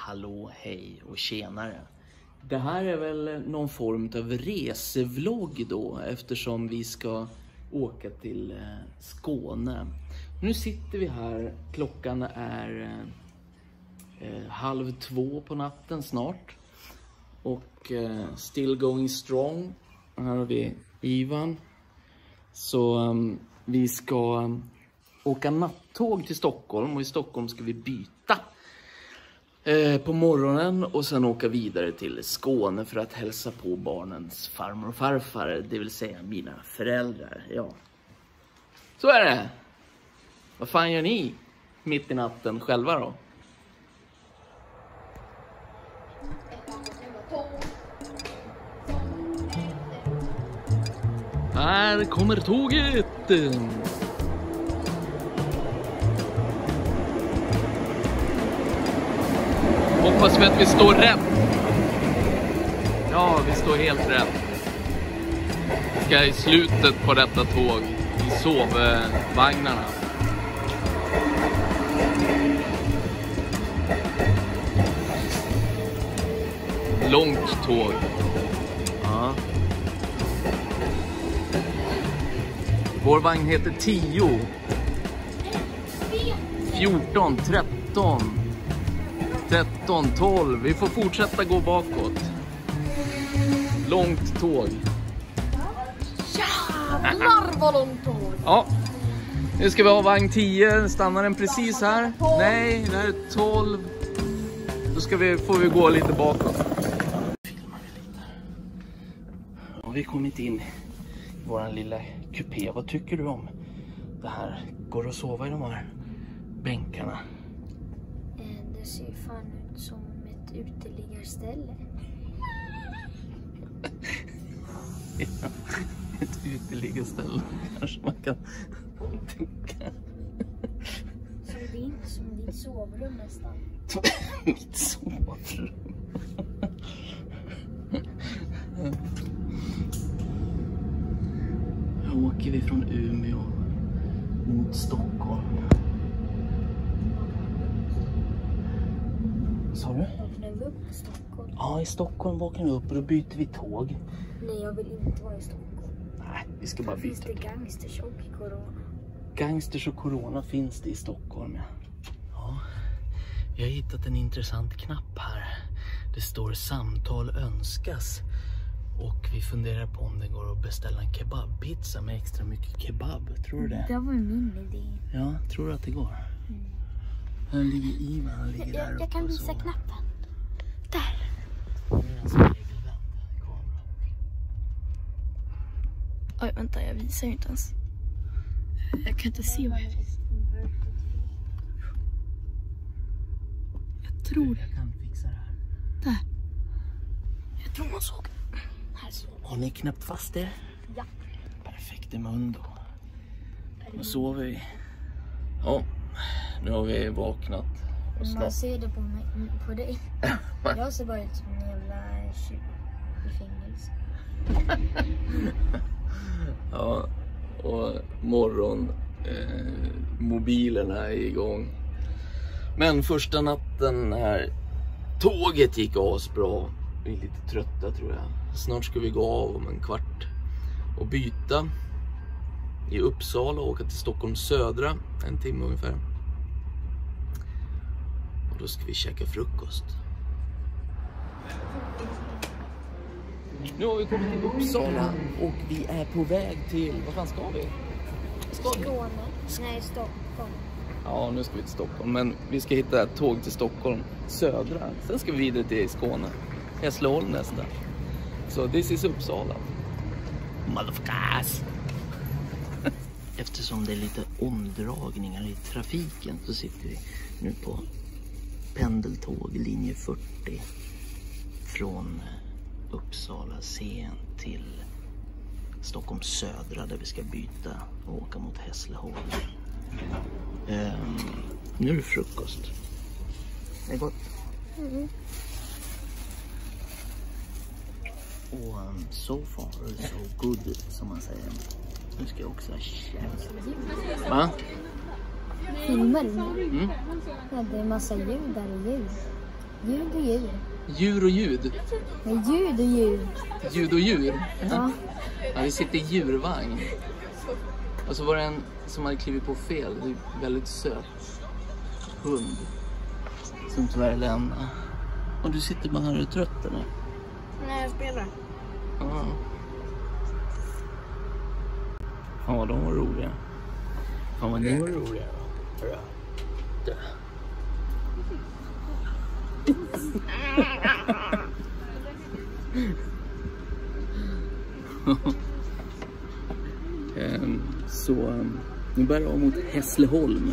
hallå, hej och tjenare. Det här är väl någon form av resevlogg då eftersom vi ska åka till eh, Skåne. Nu sitter vi här, klockan är eh, eh, halv två på natten snart. Och eh, still going strong. Här har vi Ivan. Så um, vi ska um, åka nattåg till Stockholm och i Stockholm ska vi byta eh, på morgonen och sen åka vidare till Skåne för att hälsa på barnens farmor och farfar, det vill säga mina föräldrar. Ja. Så är det. Vad fan gör ni mitt i natten själva då? Här kommer tåget! Hoppas vi att vi står rätt. Ja, vi står helt rätt. Vi ska i slutet på detta tåg, i sovvagnarna. Långt tåg. Ja. Vår vagn heter 10. 14, 13, 13, 12. Vi får fortsätta gå bakåt. Långt tåg. Jävlar vad långt tåg! Ja, nu ska vi ha vagn 10. Stannar den precis här? Nej, det här är 12. Då ska vi, får vi gå lite bakåt. Lite. Ja, vi har kommit in i vår lilla kupé. Vad tycker du om det här? Går det att sova i de här bänkarna? Det ser ju fan ut som ett uteliggarställe. Ja, ett uteliggarställe kanske man kan tycka. Som din, som ditt sovrum nästan. Mitt sovrum. Nu åker vi från Umeå mot Stockholm. Sa du? Vaknar vi upp på Stockholm? Ja, i Stockholm vaknar vi upp och då byter vi tåg. Nej, jag vill inte vara i Stockholm. Nej, vi ska bara Här finns byta. det gangsters och corona. Gangsters och corona finns det i Stockholm. Ja. ja. Vi har hittat en intressant knapp här. Det står samtal önskas. Och vi funderar på om det går att beställa en kebabpizza med extra mycket kebab. Tror du det? Det var min idé. Ja, tror du att det går? Här ligger Ivan, han ligger Jag, där jag, uppe jag kan visa knappen. Där! Nu den. Oj, vänta, jag visar ju inte ens. Jag kan inte se vad jag visar. Jag tror Jag kan fixa det här. Där. Jag tror man såg. Här. Har ni knäppt fast er? Ja. Perfekt i mun då. Då sover vi. Ja, nu har vi vaknat. Och Man snart... ser det på, mig, på dig. Jag ser bara ut som en jävla tjuv i fängelse. Ja, och morgon. Eh, mobilerna är igång. Men första natten här. Tåget gick asbra. Vi är lite trötta tror jag. Snart ska vi gå av om en kvart och byta i Uppsala och åka till Stockholm södra. En timme ungefär. Då ska vi käka frukost. Nu har vi kommit till Uppsala och vi är på väg till, vad fan ska vi? Ska vi? Skåne? Nej, Stockholm. Ja, nu ska vi till Stockholm, men vi ska hitta ett tåg till Stockholm södra. Sen ska vi vidare till Skåne. Hässleholm nästa. Så this is Uppsala. Motherfuckers! Eftersom det är lite omdragningar i trafiken så sitter vi nu på pendeltåg linje 40 från Uppsala sen till Stockholm södra där vi ska byta och åka mot Hässleholm. Ehm, nu är det frukost. Det är gott. Mm. Och um, so far so good som man säger. Nu ska jag också käka. Va? Nu? Mm? Ja, det är massa ljud där och ljud. Ljud och ljud. Djur och ljud. Nej, ljud och ljud. Ljud och djur. Ja. Ja, vi sitter i djurvagn. Och så var det en som hade klivit på fel. Det är väldigt söt hund. Som tyvärr lämnade. Och du sitter bara här och är trött eller? Nej, jag spelar. Ja. Vad de var roliga. Fan vad ni var roliga. Bra. Ehm, så ehm, nu bär det av mot Hässleholm.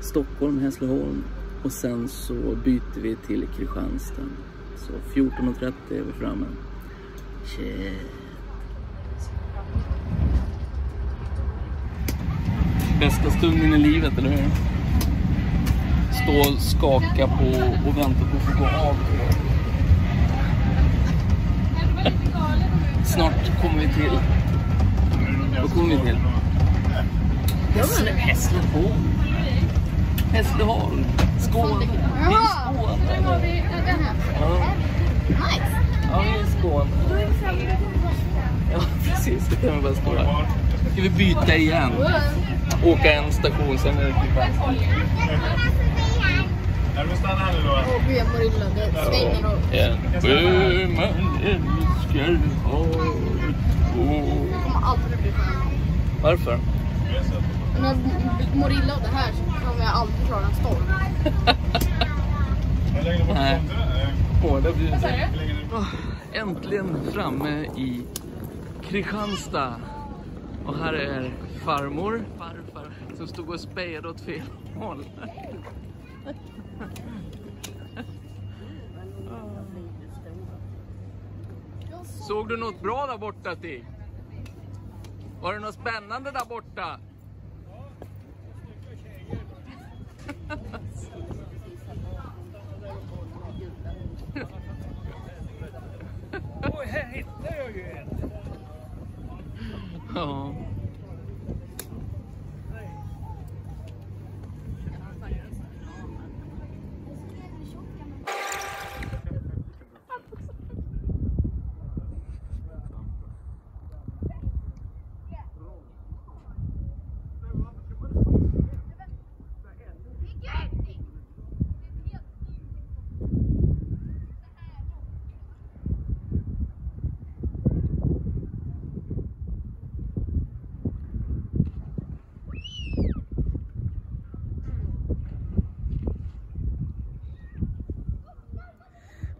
Stockholm, Hässleholm. Och sen så byter vi till Kristianstad. Så 14.30 är vi framme. Shit. Bästa stunden i livet, eller hur? Stå och skaka på och vänta på att få gå av. Snart kommer vi till... Vad kommer vi till? Hässle, Hässleholm. Hässleholm. Skåne. Vi är i Skåne. Ja. Nice. Ja, vi är i Skåne. Ja, precis. Det kan vi bara stå här. Ska vi byta igen? Åka en station, sen är det Kristianstad. Ja, men stanna här nu då. Jag mår illa. Det svänger och... En sjöman älskar havet. Jag kommer aldrig bli skön. Varför? Om jag mår illa av det här så kommer jag aldrig klara en storm. Nej. Båda blir det. Äntligen framme i Kristianstad. Och här är farmor, farfar, som stod och spejade åt fel håll. Såg du något bra där borta Stig? Var det något spännande där borta? Oj, här hittade jag ju en. Ja.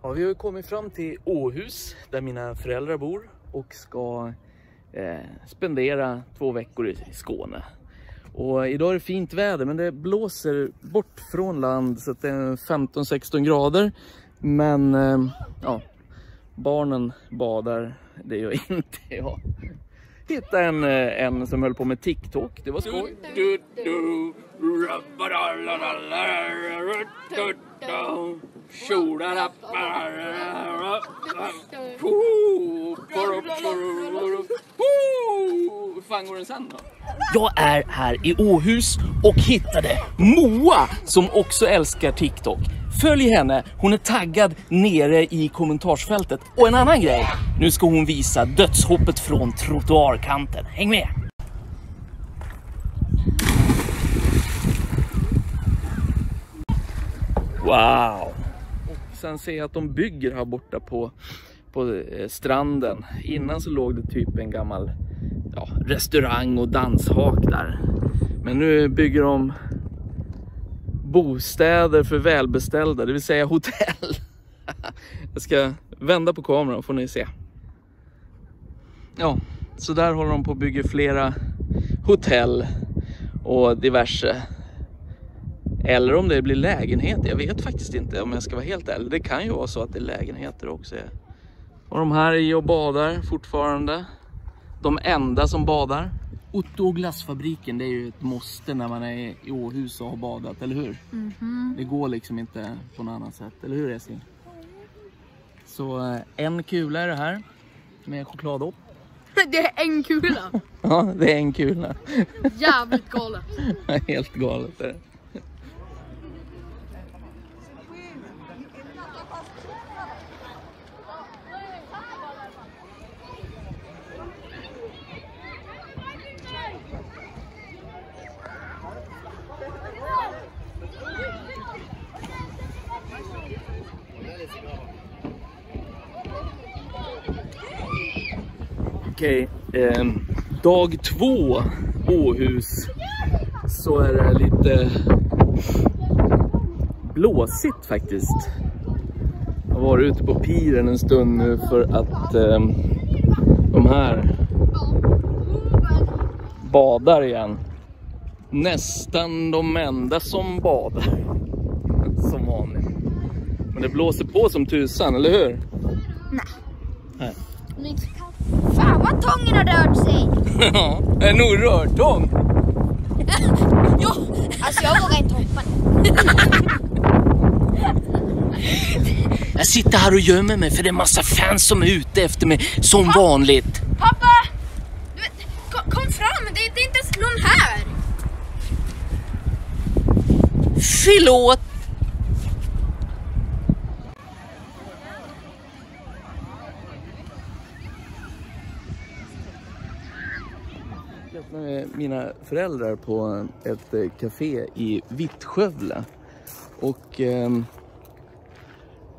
Ja, vi har ju kommit fram till Åhus där mina föräldrar bor och ska eh, spendera två veckor i Skåne. Och idag är det fint väder men det blåser bort från land så att det är 15-16 grader. Men eh, ja, barnen badar, det gör inte jag. Hittade en, en som höll på med TikTok, det var skoj. Du, du, du, hur fan går den sen då? Jag är här i Åhus och hittade Moa som också älskar TikTok. Följ henne, hon är taggad nere i kommentarsfältet. Och en annan grej, nu ska hon visa dödshoppet från trottoarkanten. Häng med! Wow! Sen ser jag att de bygger här borta på, på eh, stranden. Innan så låg det typ en gammal ja, restaurang och danshak där. Men nu bygger de bostäder för välbeställda, det vill säga hotell. Jag ska vända på kameran får ni se. Ja, så där håller de på att bygga flera hotell och diverse. Eller om det blir lägenheter, jag vet faktiskt inte om jag ska vara helt ärlig. Det kan ju vara så att det är lägenheter också. Och de här är i och badar fortfarande. De enda som badar. Otto och glassfabriken, det är ju ett måste när man är i Åhus och har badat, eller hur? Det går liksom inte på något annat sätt, eller hur Eskil? Så eh, en kula är det här med chokladdopp. Det är en kula. Ja, det är en kula. Jävligt galet. Helt galet är det. Okej, eh, dag två Åhus. Så är det lite blåsigt faktiskt. Jag har varit ute på piren en stund nu för att eh, de här badar igen. Nästan de enda som badar. Som vanligt. Men det blåser på som tusan, eller hur? Nej. Fan vad tången har rört sig! Ja, är det nog rörtång? Jo! Alltså jag vågar inte hoppa. Jag sitter här och gömmer mig för det är massa fans som är ute efter mig som vanligt. Pappa! Vet, kom, kom fram, det, det är inte ens någon här. Förlåt! Mina föräldrar på ett eh, café i Vittskövle. Och eh,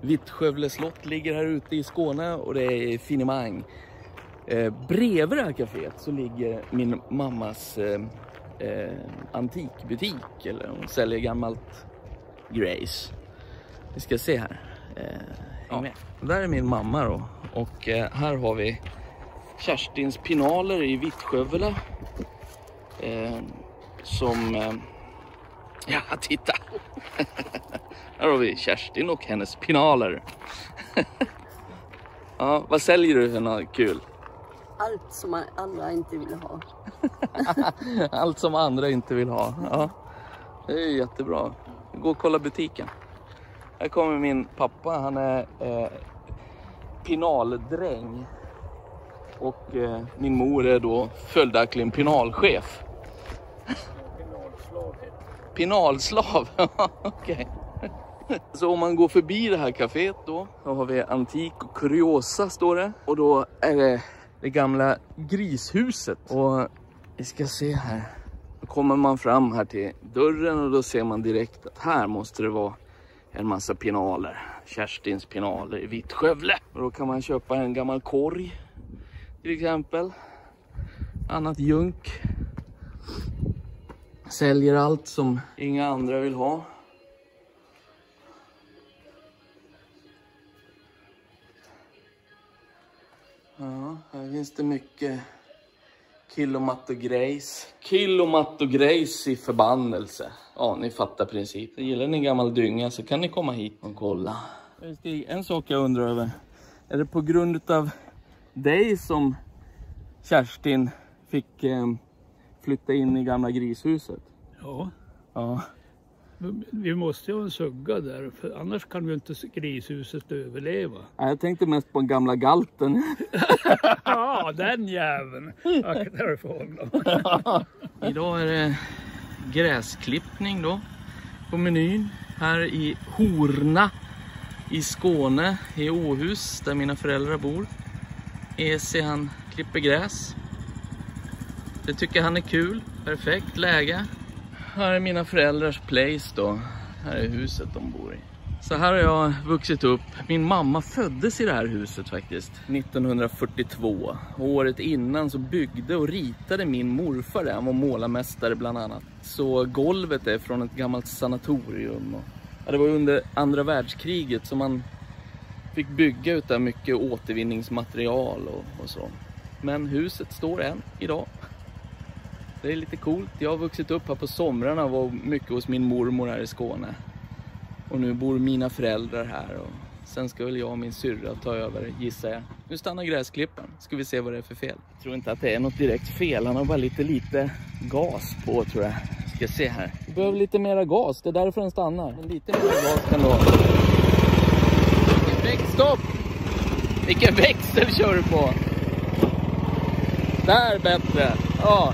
Vittskövle slott ligger här ute i Skåne och det är finemang. Eh, bredvid det här kaféet så ligger min mammas eh, eh, antikbutik. Eller hon säljer gammalt grejs. Vi ska se här. Eh, med. Där är min mamma då. Och eh, här har vi Kerstins pinaler i Vittskövle. Eh, som... Eh, ja, titta! här har vi Kerstin och hennes pinaler. ja, vad säljer du för något kul? Allt som andra inte vill ha. Allt som andra inte vill ha. Ja, det är ju jättebra. Gå och kolla butiken. Här kommer min pappa. Han är eh, pinaldräng. Och eh, min mor är då följaktligen pinalchef. Pinalslav? Okej. Så om man går förbi det här kaféet då, då har vi antik och kuriosa står det. Och då är det det gamla grishuset. Och vi ska se här. Då kommer man fram här till dörren och då ser man direkt att här måste det vara en massa pinaler. Kerstins pinaler i Vittskövle. Och då kan man köpa en gammal korg till exempel. Annat junk. Säljer allt som inga andra vill ha. Ja, här finns det mycket kilomatt och grejs. Kilomatt och grejs i förbannelse. Ja, ni fattar principen. Gillar ni gammal dynga så kan ni komma hit och kolla. En sak jag undrar över. Är det på grund av dig som Kerstin fick eh, flytta in i gamla grishuset? Ja, Ja. men vi måste ju ha en sugga där för annars kan ju inte grishuset överleva. Ja, Jag tänkte mest på den gamla galten. Ja, den jäveln! Akta dig för honom. Idag är det gräsklippning då på menyn. Här i Horna i Skåne, i Åhus där mina föräldrar bor. EC han klipper gräs. Det tycker han är kul. Perfekt läge. Här är mina föräldrars place då. Här är huset de bor i. Så här har jag vuxit upp. Min mamma föddes i det här huset faktiskt. 1942. Året innan så byggde och ritade min morfar det. Han var målarmästare bland annat. Så golvet är från ett gammalt sanatorium. Och, ja, det var under andra världskriget som man fick bygga utav mycket återvinningsmaterial och, och så. Men huset står än idag. Det är lite coolt. Jag har vuxit upp här på somrarna och var mycket hos min mormor här i Skåne. Och nu bor mina föräldrar här och sen ska väl jag och min syrra ta över gissar jag. Nu stannar gräsklipparen. Ska vi se vad det är för fel. Jag tror inte att det är något direkt fel. Han har bara lite lite gas på tror jag. Ska se här. Du behöver lite mera gas. Det är därför den stannar. Men lite mer gas kan du ha. Vilken växtstopp! Vilken växel kör du på? Där bättre. Ja.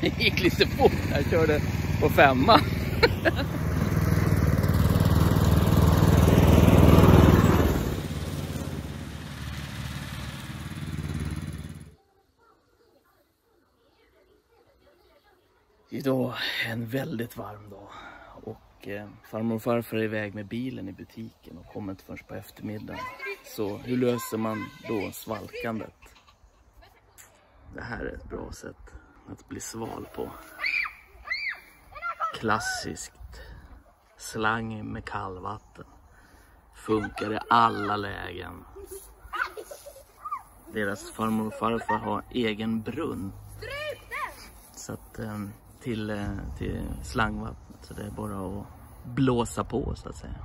Det gick lite fort. Jag körde på femma. Idag är en väldigt varm dag och eh, farmor och farfar är iväg med bilen i butiken och kommer inte förrän på eftermiddagen. Så hur löser man då svalkandet? Det här är ett bra sätt att bli sval på. Klassiskt slang med kallvatten. Funkar i alla lägen. Deras farmor och farfar har egen brunn. Så att eh, till, eh, till slangvattnet. Så det är bara att blåsa på så att säga.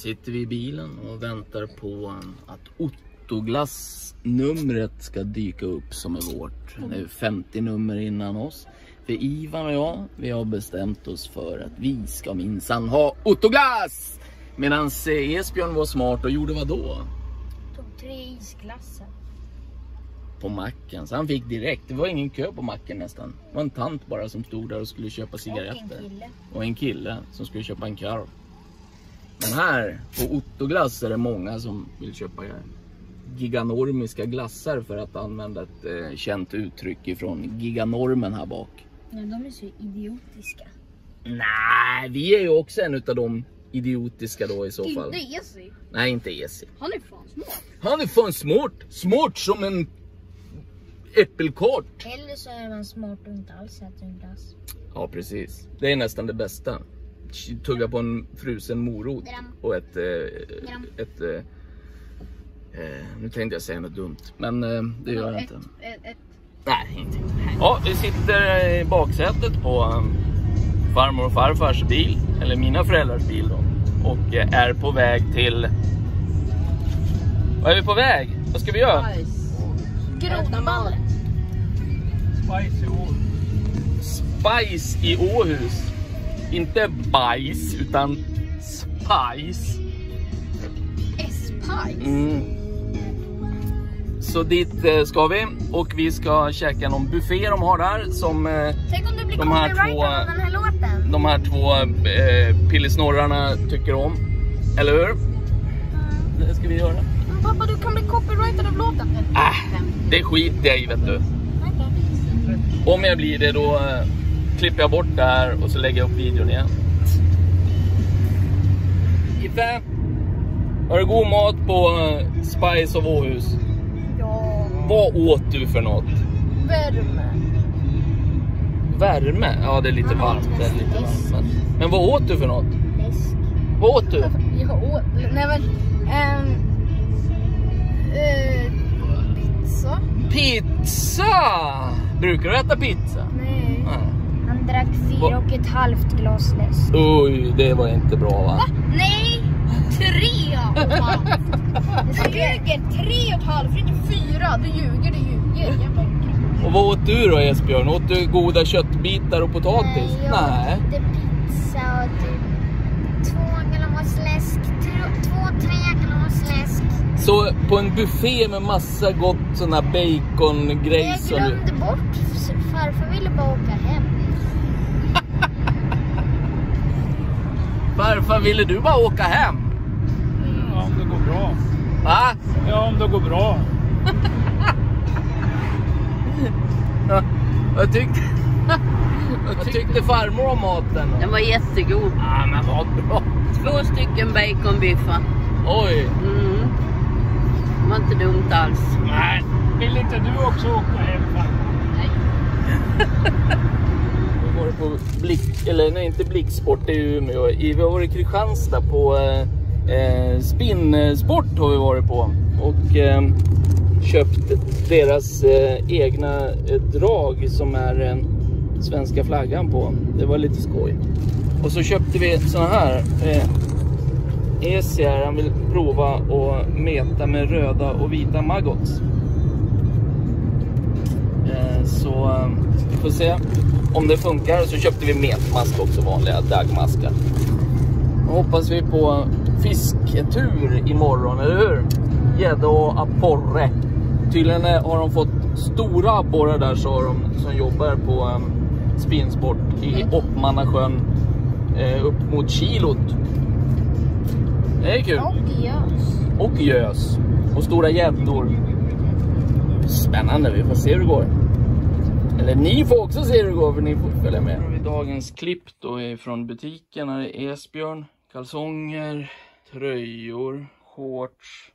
Sitter vi i bilen och väntar på att Ottoglass-numret ska dyka upp som är vårt. Det är 50 nummer innan oss. För Ivan och jag, vi har bestämt oss för att vi ska minsann ha Ottoglass! Medan Esbjörn var smart och gjorde vad då? Tog tre isglassar. På macken. Så han fick direkt. Det var ingen kö på macken nästan. Det var en tant bara som stod där och skulle köpa Och en cigaretter. kille. och en kille som skulle köpa en korv. Men här på Ottoglass är det många som vill köpa giganormiska glassar för att använda ett eh, känt uttryck ifrån giganormen här bak. Ja, de är så idiotiska. Nej, vi är ju också en utav de idiotiska då i så fall. Inte Esi. Nej, inte Esi. Han är fan smart. Han är fan smart. Smart som en äppelkart. Eller så är man smart och inte alls äter en glass. Ja, precis. Det är nästan det bästa. Tugga på en frusen morot och ett... Eh, ett eh, eh, nu tänkte jag säga något dumt, men det gör jag inte. Nej, inte. Ja, vi sitter i baksätet på farmor och farfars bil, eller mina föräldrars bil då. Och är på väg till... Vad är vi på väg? Vad ska vi göra? Grodball. Spicy Ål. Spice i Åhus. Inte bajs, utan spice. S-Pies. Mm. Så dit eh, ska vi och vi ska käka någon buffé de har där som eh, Tänk om du blir De här två- av den här låten. de här två eh, pillisnorrarna tycker om. Eller hur? Det ska vi göra. Men pappa, du kan bli copyrightad av låten. Äh, det skiter jag i vet du. Om jag blir det då eh, klipper jag bort det här och så lägger jag upp videon igen. Gitte, har du god mat på eh, Spice of Åhus? Ja. Vad åt du för något? Värme. Värme? Ja, det är lite varmt. Det är lite varmt. Men, men vad åt du för något? Läsk. Vad åt du? Jag åt... Nej men... ehm, eh, pizza. Pizza! Brukar du äta pizza? Han drack fyra och ett halvt glas läsk. Oj, det var inte bra va? Nej! Tre och ett halvt. Du ljuger! Tre och ett halvt, inte fyra. Du ljuger, du ljuger. Och vad åt du då Esbjörn? Åt du goda köttbitar och potatis? jag Nej. åt pizza och typ två glas läsk. Tro- Två, tre glas läsk. Så på en buffé med massa gott Jag bacon-grejs du... glömde bort. Farfar ville bara åka hem. Farfar, ville du bara åka hem? Ja, om det går bra. Va? Ja, om det går bra. Ja, tyckte... Vad tyckte farmor om maten? Den var jättegod. Ja, men vad bra. Två stycken baconbiffar. Oj. Mm. Det var inte dumt alls. Nej. Vill inte du också åka hem? fan? Varit på Blick, eller nej inte Blicksport i Umeå. I- Vi har varit i Kristianstad på eh, eh, spinnsport har vi varit på. Och eh, köpt deras eh, egna eh, drag som är eh, svenska flaggan på. Det var lite skoj. Och så köpte vi såna här. Eh, Esi här, han vill prova att meta med röda och vita maggots. Eh, Så eh, vi får se om det funkar. Så köpte vi metmask också, vanliga dagmaskar. Nu hoppas vi på fisketur imorgon, eller hur? Gädda och abborre. Tydligen har de fått stora abborrar där så har de, som jobbar på um, spinnsport i Oppmannasjön eh, upp mot kilot. Det är kul. Och gös. Och gös. Och stora gäddor. Spännande, vi får se hur det går. Eller ni får också se hur det går för ni får följa med. Här har vi dagens klipp då är från butiken. Här är Esbjörn, kalsonger, tröjor, shorts,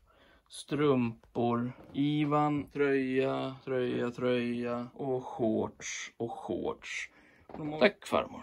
strumpor, Ivan, tröja, tröja, tröja och shorts och shorts. Tack farmor.